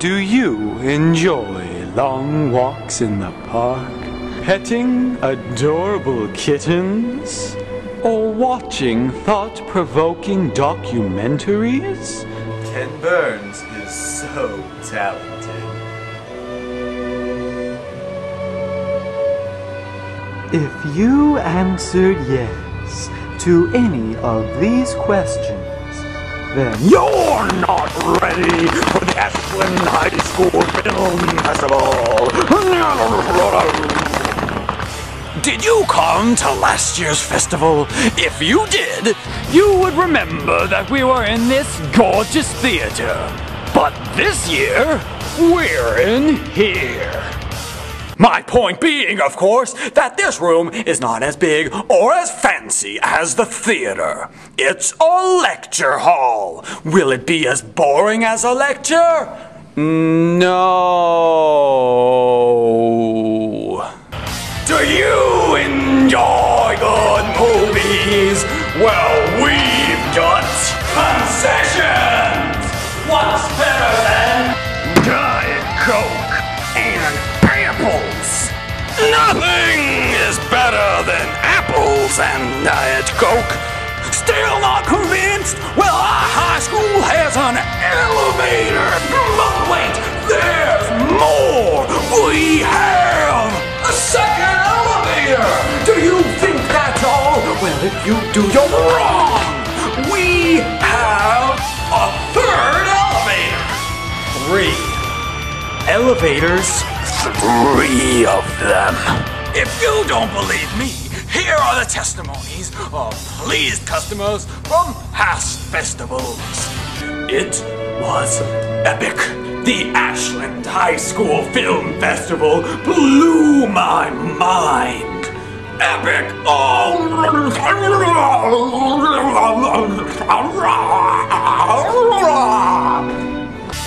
Do you enjoy long walks in the park, petting adorable kittens, or watching thought-provoking documentaries? Ken Burns is so talented. If you answered yes to any of these questions, then You're not ready for the Ashland High School Film Festival. Did you come to last year's festival? If you did, you would remember that we were in this gorgeous theater. But this year, we're in here. My point being, of course, that this room is not as big or as fancy as the theater. It's a lecture hall. Will it be as boring as a lecture? No. Do you enjoy good movies? Well, we've got concessions. What's better and Diet Coke. Still not convinced? Well, our high school has an elevator. But wait, there's more. We have a second elevator. Do you think that's all? Well, if you do, you're wrong. We have a third elevator. Three elevators. Three of them. If you don't believe me, here are the testimonies of pleased customers from past festivals. It was epic. The Ashland High School Film Festival blew my mind. Epic. Oh.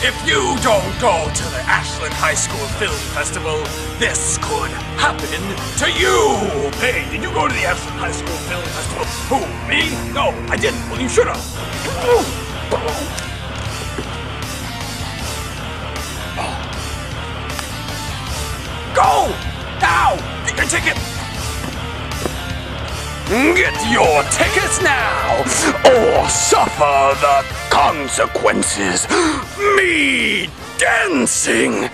If you don't go to the Ashland High School Film Festival, this could happen to you. Hey, did you go to the Ashland High School Film Festival? Who, me? No, I didn't. Well, you should have. Go! Now! Get your ticket! Get your tickets now, or suffer the consequences. Me dancing.